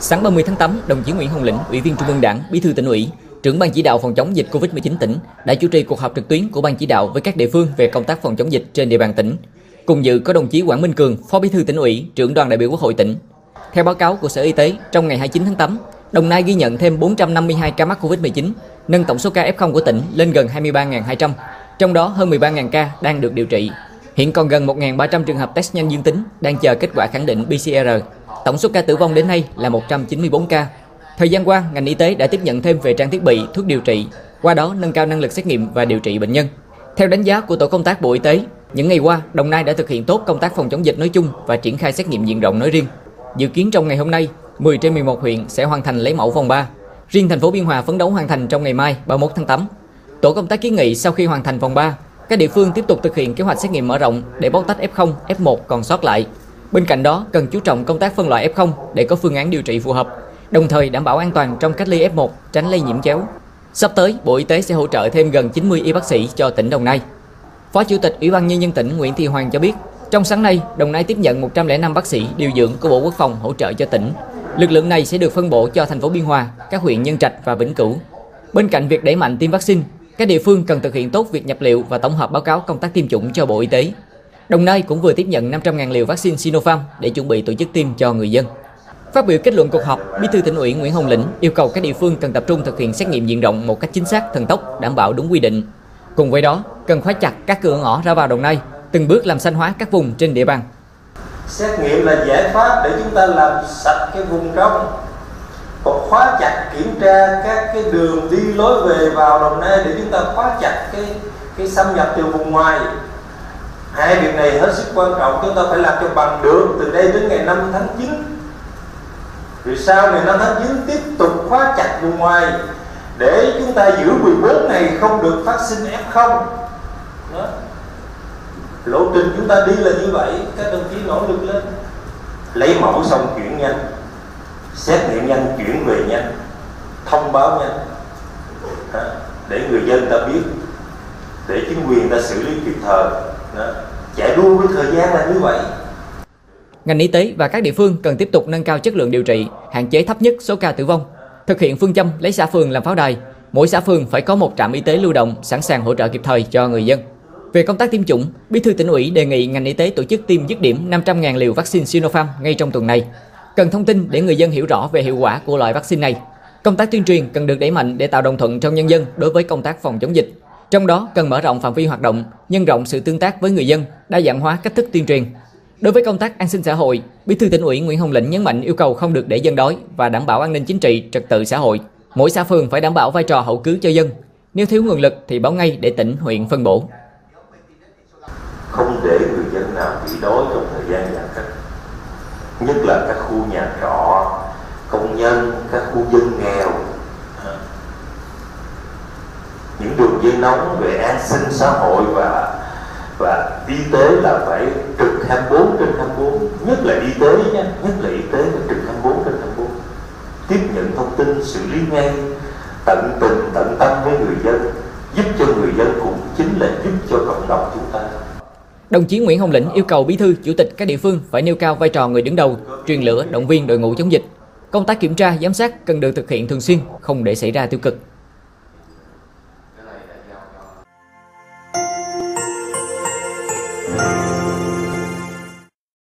Sáng 30 tháng 8, đồng chí Nguyễn Hồng Lĩnh, Ủy viên Trung ương Đảng, Bí thư tỉnh ủy, trưởng ban chỉ đạo phòng chống dịch Covid-19 tỉnh đã chủ trì cuộc họp trực tuyến của ban chỉ đạo với các địa phương về công tác phòng chống dịch trên địa bàn tỉnh. Cùng dự có đồng chí Quảng Minh Cường, Phó Bí thư tỉnh ủy, trưởng đoàn đại biểu Quốc hội tỉnh. Theo báo cáo của Sở Y tế, trong ngày 29 tháng 8, Đồng Nai ghi nhận thêm 452 ca mắc Covid-19, nâng tổng số ca F0 của tỉnh lên gần 23.200, trong đó hơn 13.000 ca đang được điều trị. Hiện còn gần 1.300 trường hợp test nhanh dương tính đang chờ kết quả khẳng định PCR. Tổng số ca tử vong đến nay là 194 ca. Thời gian qua, ngành y tế đã tiếp nhận thêm về trang thiết bị, thuốc điều trị, qua đó nâng cao năng lực xét nghiệm và điều trị bệnh nhân. Theo đánh giá của tổ công tác Bộ Y tế, những ngày qua, Đồng Nai đã thực hiện tốt công tác phòng chống dịch nói chung và triển khai xét nghiệm diện rộng nói riêng. Dự kiến trong ngày hôm nay, 10 trên 11 huyện sẽ hoàn thành lấy mẫu vòng 3. Riêng thành phố Biên Hòa phấn đấu hoàn thành trong ngày mai 31 tháng 8. Tổ công tác kiến nghị sau khi hoàn thành vòng 3, các địa phương tiếp tục thực hiện kế hoạch xét nghiệm mở rộng để bóc tách F0, F1 còn sót lại. Bên cạnh đó, cần chú trọng công tác phân loại F0 để có phương án điều trị phù hợp, đồng thời đảm bảo an toàn trong cách ly F1, tránh lây nhiễm chéo. Sắp tới, Bộ Y tế sẽ hỗ trợ thêm gần 90 y bác sĩ cho tỉnh Đồng Nai. Phó Chủ tịch Ủy ban Nhân dân tỉnh Nguyễn Thị Hoàng cho biết, trong sáng nay, Đồng Nai tiếp nhận 105 bác sĩ điều dưỡng của Bộ Quốc phòng hỗ trợ cho tỉnh. Lực lượng này sẽ được phân bổ cho thành phố Biên Hòa, các huyện Nhân Trạch và Vĩnh Cửu. Bên cạnh việc đẩy mạnh tiêm vaccine, các địa phương cần thực hiện tốt việc nhập liệu và tổng hợp báo cáo công tác tiêm chủng cho Bộ Y tế. Đồng Nai cũng vừa tiếp nhận 500.000 liều vaccine Sinopharm để chuẩn bị tổ chức tiêm cho người dân. Phát biểu kết luận cuộc họp, Bí thư tỉnh ủy Nguyễn Hồng Lĩnh yêu cầu các địa phương cần tập trung thực hiện xét nghiệm diện rộng một cách chính xác, thần tốc, đảm bảo đúng quy định. Cùng với đó, cần khóa chặt các cửa ngõ ra vào Đồng Nai, từng bước làm xanh hóa các vùng trên địa bàn. Xét nghiệm là giải pháp để chúng ta làm sạch cái vùng trong còn khóa chặt kiểm tra các cái đường đi lối về vào Đồng Nai để chúng ta khóa chặt cái cái xâm nhập từ vùng ngoài hai việc này hết sức quan trọng. Chúng ta phải làm cho bằng được. Từ đây đến ngày 5 tháng 9 vì sao ngày 5 tháng 9 tiếp tục khóa chặt vùng ngoài? Để chúng ta giữ 14 ngày không được phát sinh F0 đó. lộ trình chúng ta đi là như vậy. Các đồng chí nỗ lực lên. Lấy mẫu xong chuyển nhanh. Xét nghiệm nhanh, chuyển về nhanh. Thông báo nhanh. Để người dân ta biết. Để chính quyền ta xử lý kịp thời đó. chạy đua với thời gian là như vậy Ngành y tế và các địa phương cần tiếp tục nâng cao chất lượng điều trị, hạn chế thấp nhất số ca tử vong, thực hiện phương châm lấy xã phường làm pháo đài. Mỗi xã phường phải có một trạm y tế lưu động sẵn sàng hỗ trợ kịp thời cho người dân. Về công tác tiêm chủng, Bí thư tỉnh ủy đề nghị ngành y tế tổ chức tiêm dứt điểm 500.000 liều vaccine Sinopharm ngay trong tuần này. Cần thông tin để người dân hiểu rõ về hiệu quả của loại vaccine này. Công tác tuyên truyền cần được đẩy mạnh để tạo đồng thuận trong nhân dân đối với công tác phòng chống dịch. Trong đó cần mở rộng phạm vi hoạt động, nhân rộng sự tương tác với người dân, đa dạng hóa cách thức tuyên truyền. Đối với công tác an sinh xã hội, Bí thư tỉnh ủy Nguyễn Hồng Lĩnh nhấn mạnh yêu cầu không được để dân đói và đảm bảo an ninh chính trị, trật tự xã hội. Mỗi xã phường phải đảm bảo vai trò hậu cứu cho dân. Nếu thiếu nguồn lực thì báo ngay để tỉnh huyện phân bổ. không để người dân nào bị đói trong thời gian giãn cách nhất là các khu nhà trọ công nhân các khu dân nghèo những đường dây nóng về an sinh xã hội và và y tế là phải trực 24 trên 24 nhất là y tế nhé nhất là y tế là trực 24 trên 24 tiếp nhận thông tin xử lý ngay tận tình tận tâm với người dân giúp cho người dân cũng chính là giúp cho cộng đồng chúng ta Đồng chí Nguyễn Hồng Lĩnh yêu cầu Bí thư, Chủ tịch các địa phương phải nêu cao vai trò người đứng đầu, truyền lửa, động viên đội ngũ chống dịch. Công tác kiểm tra, giám sát cần được thực hiện thường xuyên, không để xảy ra tiêu cực.